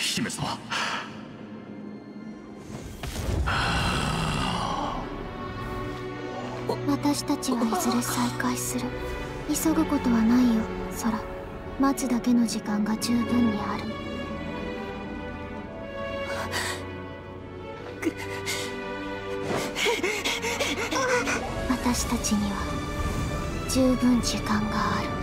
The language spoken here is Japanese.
姫様。私たちはいずれ再会する。急ぐことはないよ空待つだけの時間が十分にある。私たちには十分時間がある